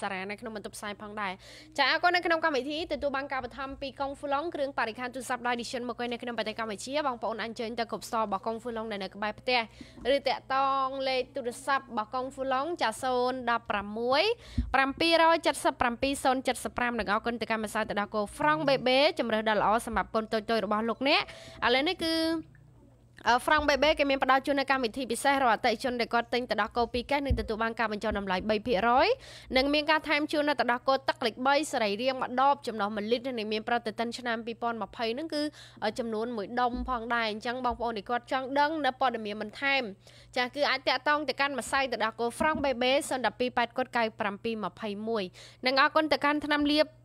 សារ៉ានៅក្នុងបន្ទប់ផ្សាយផងដែរចាអរគុណនៅក្នុងកម្មវិធីទទួលបានការបន្ថែមពីកុងហ្វូឡុងគ្រឿងបរិការទូរស័ព្ទ Edition មកនៅក្នុងបេតិកម្ពុជាបងប្អូនអញ្ជើញទៅគ្រប់ស្តរបស់កុងហ្វូឡុងនៅក្បែរផ្ទះឬតាក់តងលេខទូរស័ព្ទរបស់កុងហ្វូឡុងចា016 777 075និងអរគុណទៅកម្មវិធីទៅដល់កូ Frank Bebe ជំរើសដ៏ល្អសម្រាប់កូនតូចៗរបស់លោកអ្នកឥឡូវនេះគឺអឺ Frank Baby គេមានផ្ដល់ជូននៅកម្មវិធីពិសេសរាល់អតិថិជនដែលគាត់ទិញទៅដោះគោ2កែសនឹងទទួលបានការបញ្ចុះតម្លៃ3%និងមានការថែមជូននៅទៅដោះគោទឹកលេខ3សរីរាង្គមួយដបចំណុះ1លីត្រនិងមានប្រតិទិនឆ្នាំ2020ហ្នឹងគឺចំនួន1ដុំផងដែរអញ្ចឹងបងប្អូនដែលគាត់ចង់ដឹងនៅព័ត៌មានបន្ថែមចាគឺអាចតាក់ទងទៅកាន់ម្សៅទៅដោះគោ Frank Baby 012 8កុដ9721និងអរគុណទៅកាន់ថ្នាំលាបអ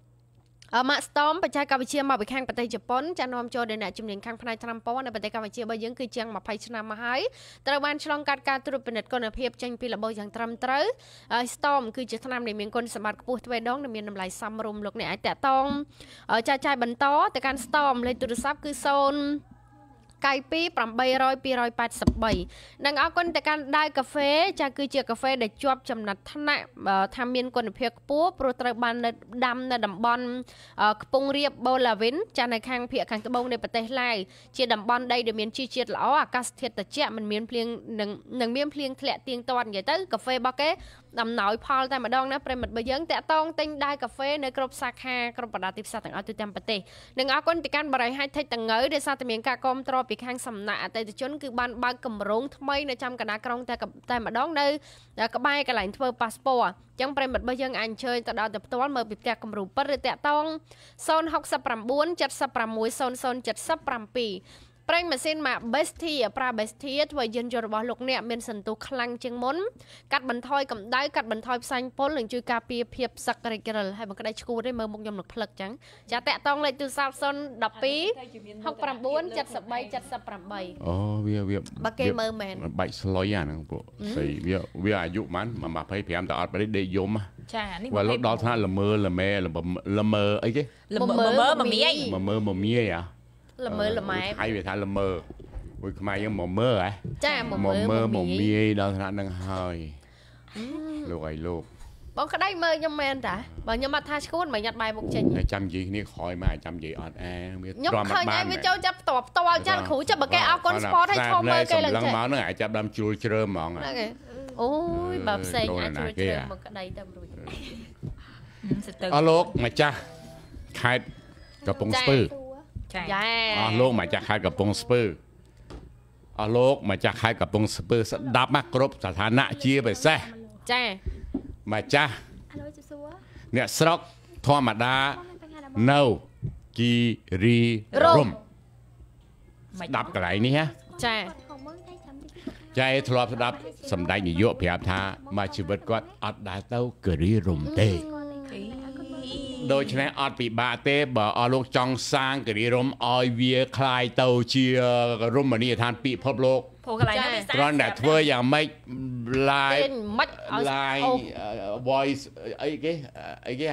ម៉ាក់ស្តមបច្ចេកវិទ្យាមកពីខាងប្រទេសជប៉ុនចានាំចូលដល់អ្នកជំនាញខាងផ្នែកថ្នាំពណ៌នៅប្រទេសកម្ពុជារបស់យើងគឺជាង20ឆ្នាំមកហើយត្រូវបានឆ្លងកាត់ការត្រួតពិនិត្យគុណភាពចេញពីរបបយ៉ាងត្រឹមត្រូវហើយ Storm គឺជាថ្នាំដែលមានគុណសម្បត្តិខ្ពស់ទ្វេដងនិងមានតម្លៃសមរម្យលោកអ្នកអាចតាក់ទងចាចាយបន្តទៅកាន់ Storm លេខទូរស័ព្ទគឺ0 92 800 283និងអរគុណទៅកាន់ដាវកាហ្វេចាគឺជាកាហ្វេដែលជាប់ចំណាត់ថ្នាក់ថាមានគុណភាពខ្ពស់ព្រោះត្រូវបានដាំនៅតំបន់ខ្ពង់រាបបូឡាវិនចានៅខាងភាគខាងត្បូងនៃប្រទេសឡាវជាតំបន់ដីដែលមានជីជាតិល្អអាកាសធាតុត្រជាក់មិនមានភ្លៀងនិងនឹងមានភ្លៀងធ្លាក់ទៀងទាត់និយាយទៅកាហ្វេរបស់គេដំណោយផលតែម្ដងណាប្រិមិត្តរបស់យើងតាក់តងទិញដាវកាហ្វេនៅគ្រប់សាខាគ្រប់បណ្ដាទីផ្សារទាំងអស់ទូទាំងប្រទេសនិងអរគុណទៅកាន់បរិយ High Tech តងើដែលសារតែមានការគ្រប់គ្រងពីខាងសំណាក់អតិថិជនគឺបានបើកគម្រោងថ្មីនៅចំកណ្ដាលក្រុងតែតែម្ដងនៅក្បែរកន្លែងធ្វើប៉ាសពតអញ្ចឹងប្រិមិត្តរបស់យើងអាចអញ្ជើញទៅដល់ទៅផ្ទាល់មើលពីផ្ទះគំរូពិតឬតាក់តង069 76 0077 ប្រេងម៉ាស៊ីនម៉ា Bestia ប្រើ Bestia ធ្វើយានយន្តរបស់លោកអ្នកមានសន្ទុះខ្លាំងជាងមុនកាត់បន្ថយកម្ដៅកាត់បន្ថយផ្សែងពុលនិងជួយការពារភាពសឹករិចរិលហើយមកក្តីឈួតទេមើលមុខខ្ញុំនឹងផ្លឹកចឹងចាតាក់តងលេខទូរស័ព្ទ012 69 73 78អូវាវាបើគេមើលមែនបាច់ស្លុយអាហ្នឹងពួកស្អីវាវាអាយុប៉ុន្មាន25ទៅអត់បដិដេកយំចានេះបើលោកដល់ថ្នាក់ល្មើល្មែល្មើអីគេល្មើមមាយល្មើមមាយអា ល្មើល្ម៉ែហើយវាថាល្មើមួយខ្មែរយើងមកមើហ៎ចាមកមើមើមកមាយដល់ថ្នាក់នឹងហើយលោកអីលោកបងក្តីមើលខ្ញុំមែនតាបើខ្ញុំអត់ថាឈួនមិនញ៉ាត់បាយមុខចេញចាំនិយាយគ្នាក្រោយមកចាំនិយាយអត់អាវាទ្រាំអត់បានខ្ញុំឃើញឯងវាចូលចាប់ផ្ទាល់ផ្ទាល់ចាគ្រូចាប់បើគេអរគុណស្ពតឲ្យឈប់មើលគេឡើងចេះឡើងមកហ្នឹងអាចចាប់ដើមជួលជ្រើហ្មងអូយបើផ្សេងអាចជួលជ្រើមកក្តីទៅរួចអរលោកម្ចាស់ខេត្តកំពង់ស្ពឺ ចាយ៉ាអស់លោកម្ចាស់ខេត្តកំពង់ស្ពឺអស់លោកម្ចាស់ខេត្តកំពង់ស្ពឺស្ដាប់មកគ្រប់ស្ថានៈជាពិសេសចាម្ចាស់អ្នកស្រុកធម្មតានៅគីរីរំស្ដាប់កន្លែងនេះហ៎ចាចែធ្លាប់ស្ដាប់សម្ដេចនាយកប្រាប់ថាមកជីវិតគាត់អត់ដែលទៅគិរីរំទេ ដូច្នេះអត់ពិបាកទេបើអស់លោកចង់សាងគិរីរំឲ្យវាคล้ายទៅជារមណីយដ្ឋានពិភពលោកព្រោះកន្លែងនេះគ្រាន់តែធ្វើយ៉ាងម៉េច live មិន live voice អីគេអីគេ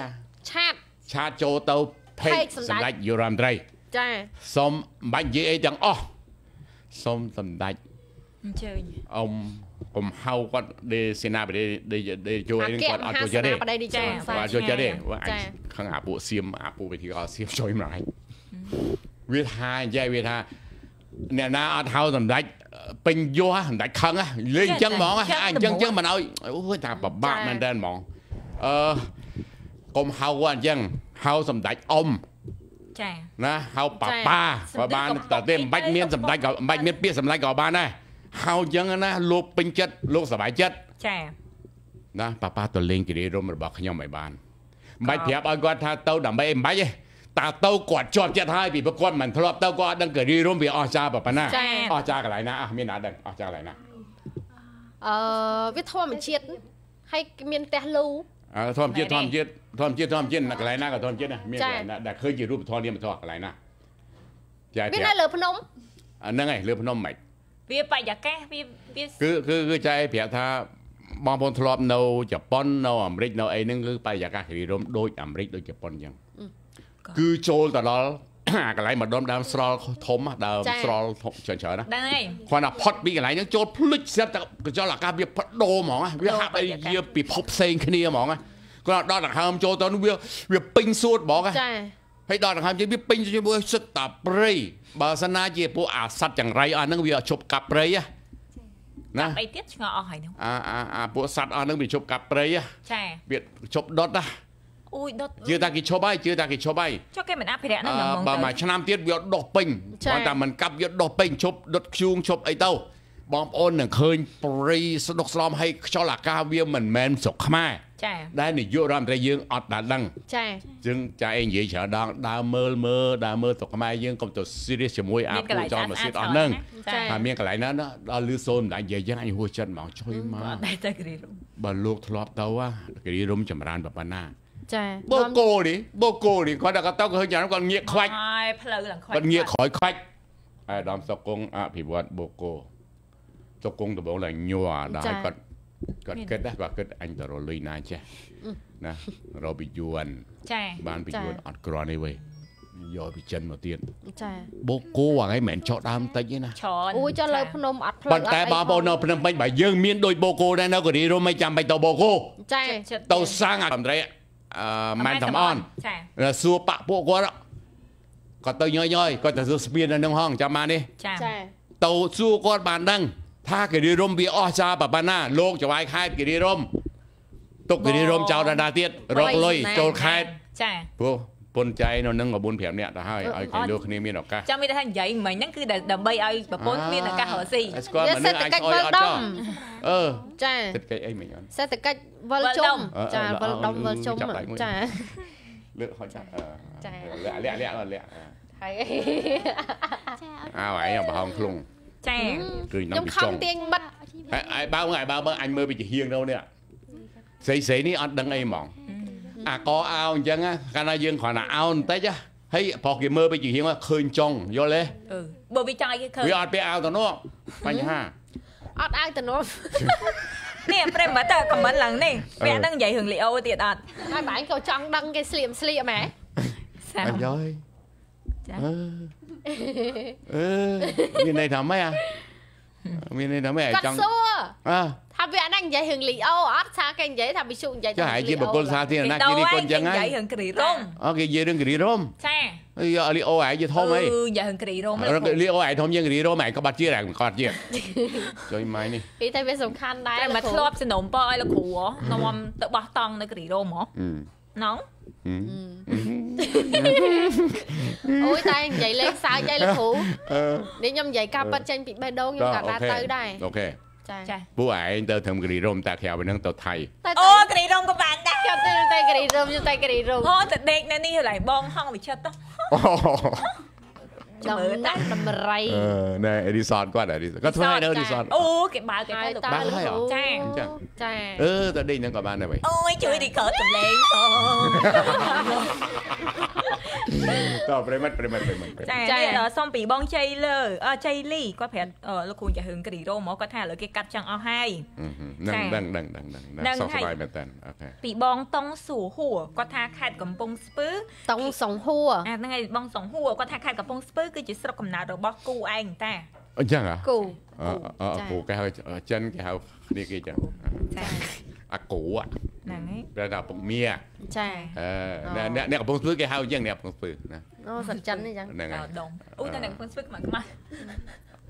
ឆាតឆាតចូលទៅ page សម្ដេចយុរ៉ាមត្រីចាសូមមិនបាច់និយាយអីទាំងអស់សូមសម្ដេចអញ្ជើញអ៊ំ កុំហៅគាត់ដេសេនាបតីដេជួយគាត់អត់ចូលចិត្តទេចាគាត់ចូលចិត្តទេអាចខឹងអាពួកសៀមអាពួកវិធីក៏សៀមជួយម្ល៉េះវាថានិយាយវាថាអ្នកណាអត់ហៅសម្ដេចពេញយោសម្ដេចខឹងលេងអញ្ចឹងហ្មងអញ្ចឹងអញ្ចឹងមិនឲ្យអូយថាពិបាកមែនតើហ្មងអឺកុំហៅគាត់អញ្ចឹងហៅសម្ដេចអ៊ំចាណាហៅប៉ាប៉ាក៏បានតែទេមិនបាច់មានសម្ដេចក៏មិនបាច់មានពាក្យសម្ដេចក៏បានដែរ ហៅចឹងណាលោកពេញចិត្តលោកសប្បាយចិត្តចាណាប៉ាប៉ាទៅលេងគិរីរំរបស់ខ្ញុំឲ្យបានមិនបាច់ប្រាប់ឲ្យគាត់ថាទៅដើម្បីអីមិនបាច់ទេតាទៅគាត់ជាប់ចិត្តហើយពីព្រោះគាត់មិនធ្លាប់ទៅគាត់អត់ដឹងគិរីរំវាអស់ចាប៉ុណ្ណាអស់ចាកន្លែងណាអស់មានណាដឹងអស់ចាកន្លែងណាអឺវាធម្មជាតិហើយមានផ្ទះលូអឺធម្មជាតិធម្មជាតិធម្មជាតិធម្មជាតិកន្លែងណាក៏ធម្មជាតិដែរមានកន្លែងណាដែលឃើញជារូបធម៌នាមធម៌កន្លែងណាចាមាននៅលើភ្នំហ្នឹងហើយលើភ្នំមិន វាបរិយាកាសវាវាគឺគឺគឺចែប្រាប់ថាបងប្អូនធ្លាប់នៅជប៉ុននៅអាមេរិកនៅអីហ្នឹងគឺបរិយាកាសគិរីរំដូចអាមេរិកដូចជប៉ុនអញ្ចឹងគឺចូលទៅដល់អាកន្លែងម្ដុំដើមស្រល់ធំដើមស្រល់ច្រើនច្រើនណាហ្នឹងហើយគាត់ថាផុតពីកន្លែងហ្នឹងចូលភ្លេចស្រាប់តែកញ្ចក់អាកាសវាបដូរហ្មងវាហាក់បីជាពិភពផ្សេងគ្នាហ្មងគាត់ដល់ដង្ហើមចូលទៅនោះវាវាពេញសួតហ្មងចា ហើយដល់ដង្ហើមជិះវាពេញជាមួយសឹកតាព្រៃបើសិនណាជាពួកអាសត្វចង្រៃអស់ហ្នឹងវាជប់កាប់ព្រៃណាអីទៀតឆ្ងល់អស់ហើយនោះអាអាអាពួកសត្វអស់ហ្នឹងវាជប់កាប់ព្រៃចាវាជប់ដុតណាអូយដុតជឿថាគេឈប់ហើយជឿថាគេឈប់ហើយចុះគេមិនអភិរក្សហ្នឹងហ្មងបើមួយឆ្នាំទៀតវាដុះពេញគាត់តែមិនកាប់វាដុះពេញឈប់ដុតខ្ជូងឈប់អីទៅបងប្អូននឹងឃើញព្រៃស្ដុកស្លំឲ្យខ្យល់អាកាសវាមិនមែនស្រុកខ្មែរ ចាដែលនាយករដ្ឋមន្ត្រីយើងអត់ដែលដឹងចាចឹងចាឯងនិយាយច្រើនដងដើរមើលមើលដើរមើលស្រុកខ្មែរយើងកុំទៅ serious ជាមួយអាពូចោលមកសៀតអស់ហ្នឹងចាថាមានកន្លែងណាណាដល់លឺសូនមិនដាច់និយាយចឹងអញហួសចិត្តហ្មងជួយអមកត់ដែរទៅគ្រីរុំបើលោកធ្លាប់ទៅហ่ะគិរីរំចម្រើនប៉ុណ្ណាចាបូកូនេះបូកូនេះគាត់ដល់គាត់ទៅក៏ឃើញយ៉ាងគាត់ងាកខ្វាច់ហើយផ្លូវឡើងខ្វាច់គាត់ងាកក្រោយខ្វាច់អាដាមសុកគង់អភិវឌ្ឍបូកូសុកគង់ដំបងឡើងញ័រដល់ឲ្យគាត់ គាត់គិតដែរគាត់គិតអញទៅរលុយណាចេះណារកពីយួនចាបានពីយួនអត់ក្រនេះវិញយកពីចិនមកទៀតចាបូកគោហ្នឹងមិនមែនចោះដើមតិចទេណាច្រើនអូយចុះលើភ្នំអត់ភ្លើងប៉ុន្តែបងប្អូននៅភ្នំពេញបើយើងមានដូចបូកគោដែរនៅកូរ៉េរមមិនចាំបាច់ទៅបូកគោចាទៅសាំងអន្តរជាតិអឺម៉ែនតំអនចាសួរប៉ពួកគាត់គាត់ទៅញយញយគាត់ទៅសួរស្ពាននៅនឹងហងចាំមកនេះចាទៅសួរគាត់បានដឹង ថាគិរីរំវាអស់ចាប៉ុណ្ណាលោកចវាយខេតគិរីរំទុកគិរីរំចោលដដាទៀតរកលុយចូលខេតចាព្រោះពុនចៃនៅនឹង4 5នាក់ទៅហើយឲ្យគេលោកគ្នាមានឱកាសចាំមានថានិយាយមិញហ្នឹងគឺដើម្បីឲ្យប្រពន្ធមានឱកាសរកស៊ីឲ្យស្គាល់មនុស្សអាចស្អុយអត់ចោលអឺចាទឹកកិច្ចអីមិញអត់សេដ្ឋកិច្ចវិលជុំចាវិលដុំវិលជុំចាលើកហត់ចាចាលាក់លាក់លាក់លាក់ហើយអើឯងប្រហោងខ្លង ចាគឺនៅខ្ញុំពីខំចុងទៀងបិទហើយឲ្យបើមើលឲ្យបើមើលអញមើលពីជាហៀងទៅនេះស្រីស្រីនេះអត់ដឹងអីហ្មងអាកអោអញ្ចឹងណាកាលណាយើងគ្រាន់តែអោបន្តិចណាហើយប្រុសគេមើលពីជាហៀងឃើញចុងយល់ទេអឺបើវាចង់ឲ្យគេឃើញវាអត់ពាក់អាវទៅនោះបញ្ហាអត់អាវទៅនោះនេះប្រិមមើលទៅខមមិនឡើងនេះពាក់ហ្នឹងនិយាយរឿងលីអូទៀតអត់ហើយបងក៏ចង់ដឹងគេស្លៀមស្លៀកម៉ែសាអញយយចា អឺអឺមានន័យថាម៉េចអាមានន័យថាម៉េចគាត់ចង់សួរអើថាវាអត់និយាយរឿងលីអូអត់ថាគេនិយាយថាវិសុនិយាយចុះហើយជាបុគ្គលសាធារណៈគេនេះកូនចឹងនិហើយាយយរឿងគ្រីរុំអូគេនិយាយរឿងគិរីរំចាហើយយកលីអូឯងជាធំអីនិយាយរឿងគ្រីរុំលីអូឯងធំជាងគិរីរំឯងក៏បាត់ជាឯងគាត់ជាចុយម៉ៃនេះពីតែវាសំខាន់ដែរតែមកធ្លាប់សំណុំពរឲ្យលោកគ្រូហ៎នាំទៅបោះតង់នៅគ្រីរុំហ៎អឺណង អូយតែនិយាយលេងសើចឯលោកគ្រូអឺនេះខ្ញុំនិយាយការប៉ັດចេញពីបេះដូងខ្ញុំក៏ដើរទៅដែរអូខេចាចាពួកឯងទៅធ្វើគិរីរំតែក្រៅពីហ្នឹងទៅថៃតែអូគ្រីរុំក៏បានដែរខ្ញុំទៅតែគ្រីរំខ្ញុំតែគ្រីរំអូទៅដេកនៅនេះឡើយបងហងវិចិត្រទៅ ដំណាក់ដំរៃអឺណែរីសតគាត់រីសគាត់ធ្វើឲ្យនៅរីសតអូគេបើកគេហើយទៅតើលោកលោកគ្រូចាចាអឺទៅដេកហ្នឹងក៏បានដែរបីអូយជួយរីកតសម្លេងអូតប្រិមិត្តប្រិមិត្តប្រិមិត្តចានេះសុំពីបងជ័យលើអជ័យលីគាត់ប្រាប់លោកគ្រូចាហឹងគ្រីរ៉ូមកគាត់ថាឥឡូវគេកាត់ចឹងអស់ហើយហ្នឹងដឹងដឹងដឹងដឹងដឹងសោះស្បាយមែនតើអូខេពីបងតុងសួរហួរគាត់ថាខេត្តកំពង់ស្ពឺតុងសងហួរអាហ្នឹងហើយបងសងហួរគាត់ថាខេត្តកំពង់ស្ពឺគឺជាស្រុកកំណើតរបស់គូឯងតាអញ្ចឹងហ៎គូអឺអឺគូគេហៅចិនគេហៅនេះគេចឹងចាអាគូអា ហ្នឹងហើយប្រែថាពុកមៀចាអឺអ្នកអ្នកកំពុងស្ពឺគេហៅអញ្ចឹងអ្នកកំពុងស្ពឺណាអូសិនចិននេះចឹងហ្នឹងហើដល់យដងអូតែនៅកំពង់ស្ពឺខ្មៅខ្មាស់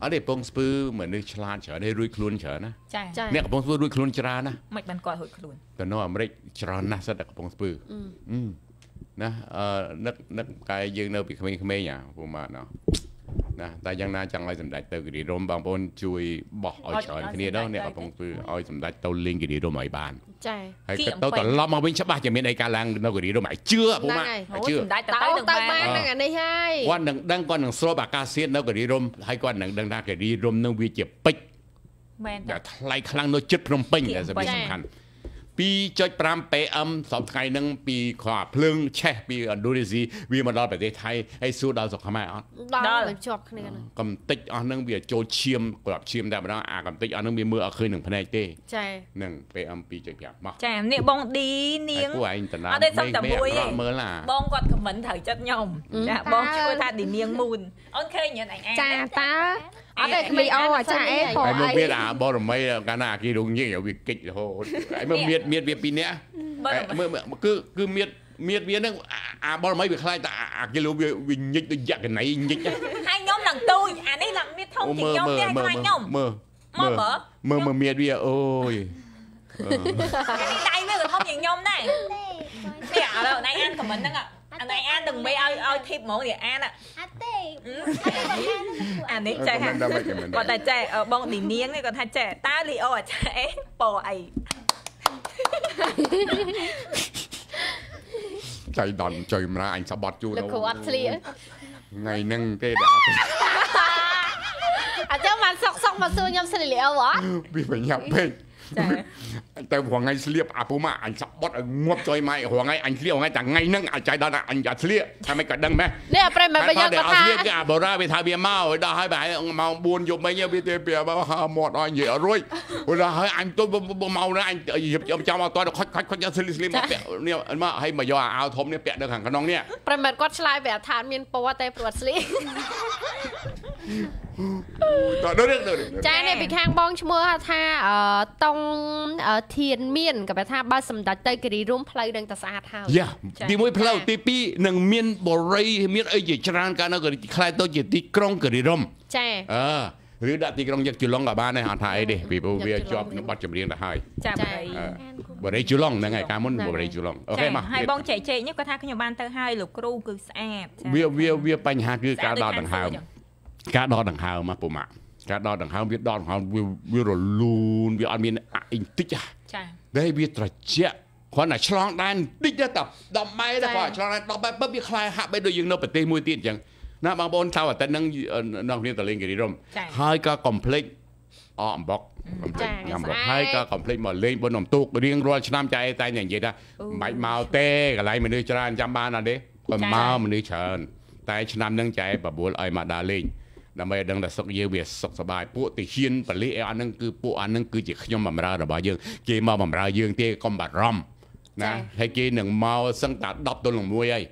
អត់ទេកំពុងស្ពឺមនុស្សឆ្លាតច្រើនទេរួចខ្លួនច្រើនណាចាចាអ្នកកំពុងស្ពឺរួចខ្លួនច្រើនណាមិនបានគាត់រួចខ្លួនទៅនៅអាមេរិកច្រើនណាស់សិតតែកំពុងស្ពឺអឺណាអឺនឹកនឹកកាយយើងនៅពីក្មេងៗអាពួកម៉ាណោះ ណាតែយ៉ាងណាចង់ឲ្យសម្ដេចទៅគិរីរំបងប្អូនជួយបោះឲ្យច្រើនគ្នាដល់អ្នកកំពុងស្ពឺឲ្យសម្ដេចទៅលេងគិរីរំឲ្យបានចាហើយគិតទៅត្រឡប់មកវិញច្បាស់ជាមានអីកើតឡើងនៅគិរីរំឲ្យជឿពួកម៉ាហ្នឹងហើយឲ្យអូជឿសម្ដេចទៅតើទៅទៅនឹងបាបាននហ្នឹងអានេះហើយគាត់នឹងដឹងគាត់នឹងស្រូបអាកាសធាតុនៅគិរីរំហើយគាត់នឹងដឹងថាគិរីរំនឹងវាជាពេជ្រមែនតែតាថ្លៃខ្លាំងនៅចិត្តភ្នំពេញជាដែលសំពេជ្រខាន់សំខាន់ 2.5 PM សប្តាហ៍ថ្ងៃហ្នឹងពីខោភ្លើងឆេះពីឥណ្ឌូនេស៊ីវាមកដល់ប្រទេសថៃហើយសួរដល់ស្រុកខ្មែរអត់ដល់ទៅជាប់គ្នាហ្នឹងកំតិចអស់ហ្នឹងវាចូលឈាមក្របឈាមតែម្ដងអាកំតិចអស់ហ្នឹងវាមើលអត់ឃើញនឹងភ្នែកទេចាហ្នឹង PM 2.5មកចានេះបងឌីនាហើយងពួកឯងតណាអត់ទេសុំតែមួយទេមើលណាបងគាត់ខមមិនត្រូវចិត្តខ្ញុំចាបងជួយថាឌីនាងមូនអូនឃើញញ៉ាំអញអានចាតើ អត់ទេមីអូអាចាអេផហើយមកអីមានអាបរមីកាលណាគេរងញៀងវាកិច្ចរហូតហើយមកមានមានវាពីរនាក់បើមើលមើលគឺគឺមៀតមៀតវាហ្នឹងអាអាបរមីវាខ្លាចតែអាអាគីឡូវាវាញិចដូចយ៉ាក់កណៃញិចណាហើយខ្ញុំឡើងទូចអានេះឡើងមានធំជាងខ្ញុំទេខ្លាចខ្ញុំមើលមកបើមើលមើលមៀតវាអូយអឺដៃវាក៏ធំជាងខ្ញុំដែរនេះឥឡូវណៃអានខមមិនហ្នឹង អាណៃអាននឹងមេឲ្យឲ្យធីបហ្មងនេះអានអាទេអានេះចេះមិនដឹងមិនដឹងមិនដឹងគាត់តែចេះបងឌីនាងនេះគាត់ថាចេះតើលីអូអាចចេះអីប៉អីចៃដន្យចុយម្រាអញសបត់ជូនលោកគ្រូអត់ឆ្លៀថ្ងៃហ្នឹងទេដែលអត់អញ្ចឹងបានសុកសុកមកសួរខ្ញុំស្រីលីអូហ៎វាបញ្ញាប់ពេក ចាតែរងថ្ងៃស្លៀបអាពុម៉ាអញសបត់ឲ្យងាប់ចុយម៉ៃរងថ្ងៃអញស្លៀបរងថ្ងៃតែថ្ងៃហ្នឹងអាចៃដល់អញអត់ស្លៀកតែមិនក៏ដឹងម៉េះនេះប្រិមត្តយើងតែគាត់អត់ថាស្លៀកគឺអាបូរ៉ាវាថាវាមកដល់ហើយបែរម៉ោង4យប់មិញវាទៅពីមកហើមាត់ឲ្យនិយាយអត់រួចដល់ហើយអញទៅមកណាអញយប់ចាំអត់តខុចខុចខុចស្លៀកស្លៀកមកពាក់នេះមកឲ្យមកយកអាវធំនេះពាក់នៅខាងក្នុងនេះប្រិមត្តគាត់ឆ្លើយប្រាប់ថាមានពណ៌តែព្រួតស្លៀក ដល់ដូចដូចចានេះពីខាងបងឈ្មោះថាអឺតុងអឺធានមានក៏បែរថាបើសម្ដេចទៅគិរីរំផ្លូវនឹងតែស្អាតហើយយ៉ាទី1ផ្លូវទី2នឹងមានបរិយមានអីជាច្រើនកាលនៅខ្លាយទៅជាទីក្រុងគិរីរំចាអឺឬដាក់ទីក្រុងយកជលងក៏បានដែរអត់ថាអីទេពីព្រោះវាជាប់នឹងប័ណ្ណចម្រៀងទៅហើយចាបរិយបរិយជលងហ្នឹងហើយកាលមុនបរិយជលងអូខេមកហើយបងចែកចែកនេះគាត់ថាខ្ញុំបានទៅហើយលោកគ្រូគឺស្អាតចាវាវាវាបញ្ហាគឺការដកស្អាដង្ហើមដូច ការដកដង្ហើមមកពុម៉ាក់ការដកដង្ហើមវាដកដង្ហើមវាវារលូនវាអត់មានអីបន្តិចហ่ะចាតែវាត្រជាក់គ្រាន់តែឆ្លងដែនតិចទេតែ10ម៉ែត្រគាត់ឆ្លងដែន10ម៉ែត្រពឹបវាខ្លាយហាក់បីដូចយើងនៅប្រទេសមួយទៀតអញ្ចឹងណាបងប្អូនសៅអាទិត្យហ្នឹងនៅគ្នាតលេងគិរីរំចាហើយក៏កុំភ្លេចអអំបុកកុំភ្លេចញ៉ាំអំបុកហើយក៏កុំភ្លេចមកលេងបុណ្យអំទូករៀងរាល់ឆ្នាំចែតែនិយាយថាមិនបាច់មកទេកន្លែងមនុស្សច្រើនចាំបានអត់ទេគាត់មកមនុស្សច្រើនតែឆ្នាំហ្នឹងចែបបួលឲ្យមកដើរលេង ដើម្បីឲ្យដឹងថាសុខយើងវាសុខសប្បាយពួកទីហ៊ានបលិអាហ្នឹងគឺពួកអាហ្នឹងគឺជាខ្ញុំបំរើរបស់យើងគេមកបំរើយើងទេកុំបារម្ភណាហើយគេនឹងមកសឹងតែ10ទល់នឹង1ហើយ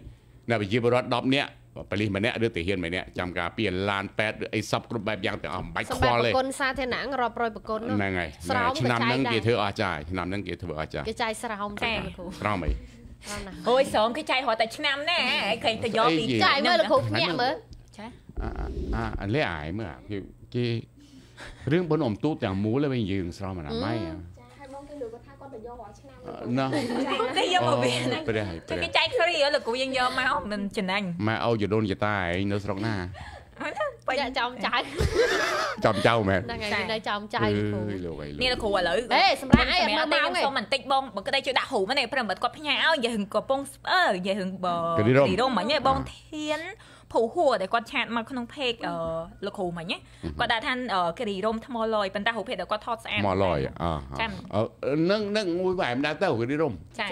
ណាប្រជាពលរដ្ឋ10នាក់ប៉លិសម្នាក់ឬទាហានម្នាក់ចាំការពីឡានប៉ែតឬអីសពគ្រប់បែបយ៉ាងទាំងអស់មិនបាច់សម្ខ្វរាប់ល់ទេប្រគុណសាធារណៈរាប់រយប្រគុណនោះហ្នឹងហើយស្រោមឆ្នាំហ្នឹងក៏ចែកដែរគេធ្វើអស់ចាយឆ្នាំហ្នឹងគេធ្វើអស់ចាយគេចាយស្រោមចាលោកគ្រូស្រោមអីស្រោមណាស់អូយស្រោមគេចែករហូតតែឆ្នាំណែឯងឃើញទៅយកពីចាយមើលលោកគ្រូភ្ញាក់មើលចា អាអាអាលេអាយមើលអាគេគេរឿងបុណ្យអំទូតទាំងមូលវិញយើងស្រោមអនាម័យចាហើយបងគេលើគាត់ថាគាត់ទៅយករាល់ឆ្នាំណាគេយកមកវាណាព្រះហើយព្រះគេចែកគ្រីលោកគ្រូយើងយកមកមិនចំណេញម៉ែអូយដូនចតាឯងនៅស្រុកណាពេញចាក់ចំចាយចាំចៅមែនហ្នឹងហើយនៅចំចាអយលោកគ្រូើយលោកអីលោកនេះលោកគ្រូឥឡូវអេសម្រាប់អីអត់មើលម៉ោងទេសុំបន្តិចបងបើក្តីជួយដាក់រូបហ្នឹងប្រិមត្តគាត់ផ្ញើឲ្យនិយាយរឿងកំពង់ស្ពឺនិយាយរឿងបើទីរមមិញបងធាន ភូហួរដែលគាត់ឆាតមកក្នុង page អឺលោកគ្រូមិញគាត់ដាក់ថាគិរីរមថ្មលយប៉ុន្តែរូបភាពដែលគាត់ថតស្អាតមកលយអនឹងនឹងមួយបែបណាទៅគេរំចា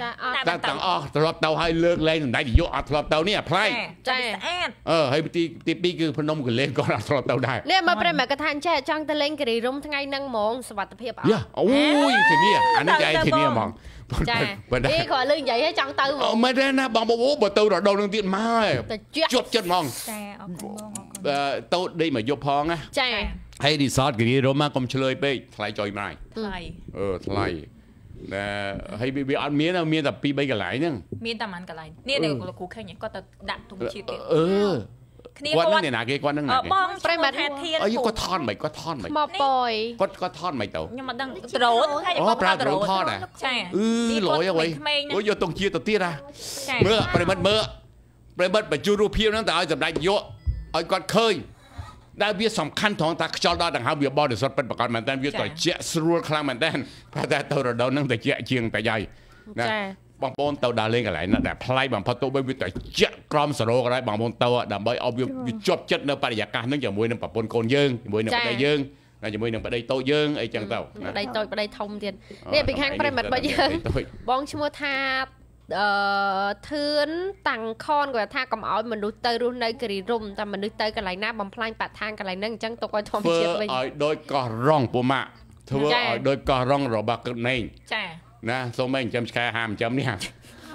តែទាំងអស់ធ្លាប់ទៅឲ្យលើកលែងសម្ដេចនាយកអត់ធ្លាប់ទៅនេះអាប្លែកចាស្អាតអឺហើយទីទី2គឺភ្នំកលែងក៏អត់ធ្លាប់ទៅដែរនេះមើលប្រិមត្តគាត់ថាអញ្ចេះចង់ទៅលេងគិរីរំថ្ងៃហ្នឹងហ្មងសុវត្ថិភាពអត់យ៉ាអូយធានាអានេះចែកធានាហ្មង ចាបើតែនេះគាត់លើនិយាយឲ្យចង់ទៅហ្មអូងមិនទេណាបងប្អូនបើទៅរដូវនឹងទៀតមកហើយទៅជាក់ជាប់ចិត្តហ្មងចាអរគុណបងអរគុណអឺទៅដេកមកយប់ផងណាចាហើយរីសតគិរីរមមកកុំឆ្លើយពេកថ្លៃចុយម្លាយថ្លៃអឺថ្លៃតែហើយវាវាអត់មានទេមានតែ2 3កន្លែងហ្នឹងមានតែមួយកន្លែងនេះដែលលោកគ្រូឃើញគាត់ទៅដាក់ទុំជាតិទៀតអឺ គ្នាគាត់គាហ្នឹងត់អ្នកណាគេគាត់ហ្នឹងអណាឺគេបងប្រិមត្តថាធានអីគាត់ថតមិនគាត់ថតមិនថ្មប៉យគាត់គាត់ថតមិនទៅខ្ញុំមិនដឹងដ្រូនថាអូប្រើ drone ថតហ៎ចាអឺលយអ្វីក្មេងអូយកតុងជាទៅទៀតហ่ะចាមើលប្រិមិត្តមើលប្រិមិត្តបញ្ជូនរូបភាពហ្នឹងទៅឲ្យសម្ដេចយកឲ្យគាត់ឃើញដែលវាសំខាន់ត្រង់ថាខ្យល់ដល់ដង្ហើមវាបរិសុទ្ធពិតប្រាកដមែនតើវាត្រជាក់ស្រួលខ្លាំងមែនតើព្រោះតែទៅរដូវហ្នឹងត្រជាក់ជាងតែយាយណាចា បងប្អូនទៅដើរលេងកន្លែងណាដែលប្លែកបំផុតទៅបីវាត្រជាក់ក្រំសរោក៏ដែរបងប្អូនទៅដើម្បីឲ្យវាវាជាប់ចិត្តនៅបរិយាកាសហ្នឹងជាមួយនឹងប្រពន្ធកូនយើងជាមួយនឹងប្តីយើងហើយជាមួយនឹងប្តីតូចយើងអីចឹងទៅណាប្តីតូចប្តីធំទៀតនេះពីខាងប្រិមត្តរបស់យើងតូចបងឈ្មោះថាអឺធឿនតាំងខនគាត់ថាកុំឲ្យមនុស្សទៅរស់នៅគិរីរំតែមនុស្សទៅកន្លែងណាបំផ្លាញបរិស្ថានកន្លែងហ្នឹងអញ្ចឹងទុកឲ្យធម្មធ្វើជាតិវិញឲ្យដូចកោះរងពូម៉ាក់ធ្វើចា៎ឲ្យដូចកោះរងរបស់គឹកណេងចា ណាសូមឲ្យចិញ្ចឹមឆ្កែហាមចិញ្ចឹមនេះ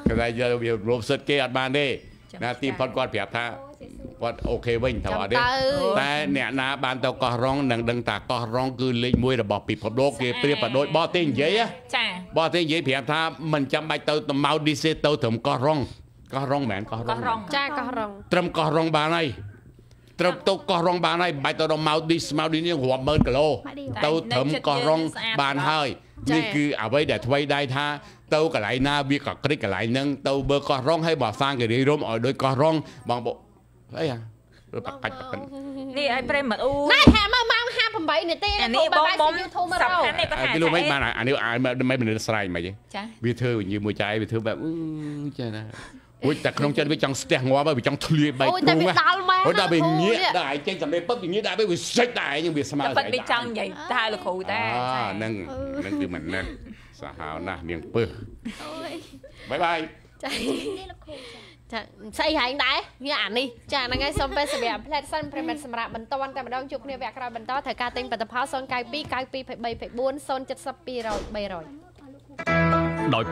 គេថាយកវារົບសិតគេអត់បានទេចាំណាឆ្កែទីផុតគាត់ប្រាប់ថាអូចេះសួរពគាត់អូខេវិញទៅអត់ទេតែអ្នកណាបានទៅកោះរងនឹងដឹងថាកោះរងគឺលេខ1របស់ពិភពលោកគេប្រៀបប្រដូចបរទេសនិយាយចាបរទេសនិយាយប្រាប់ថាមិនចាំបាច់ទៅម៉ៅឌីសេទៅត្រឹមកោះរងកោះរងមែនកោះរងចាកោះរងត្រឹមកោះរងបានហើយត្រឹមទៅកោះរងបានហើយមិនបាច់ទៅដល់ម៉ៅឌីសម៉ៅឌីនេះរាប់ម៉ឺនគីឡូទៅត្រឹមកោះរងបានហើយ នេះគឺអ្វីដែលថ្មីដែរថាទៅកន្លែងណាវាក៏ក្រិចកន្លែងហ្នឹងទៅបើកោះរងហើយបើសាងគិរីរមឲ្យដូចកោះរងបងបងអីហ่ะបាក់កាច់បាក់កិននេះឲ្យប្រិមត្តអូណៃហាមកម៉ោង58នាទីនេះបងបង YouTube មករកនេះគាត់ថាគីឡូម៉េត្របានអានេះមិនមិនស្រែកមិនទេចាវាធ្វើញើមួយចៃវាធ្វើបែបចាណាអូយតែក្នុងចិត្តវាចង់ស្ទះងាប់ហើយវាចង់ធ្លាយបែកគូអូយតែវាដល់ម៉ែ អូយតែវាងាកដល់ឯងចេញសម្លេងពឹបវាងាកដល់វាសិចដល់ឯងវាស្មើស្អីតែវាចង់និយាយថាលោកគ្រូតែហ្នឹងហ្នឹងគឺមិនណែនសាហាវណាស់នាងពឹសអូយបាយបាយចានេះលោកគ្រូចាស្អីហែងដែរវាអានេះចាហ្នឹងហើយសូមពេលសម្រាប់ផ្លែសិនប្រិមិត្តសម្រាប់បន្តតែម្ដងជួបគ្នាវគ្គក្រោយបន្តត្រូវការទិញផលិតផល092 92 23 24 070 200 300ដោយ